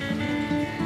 えっ?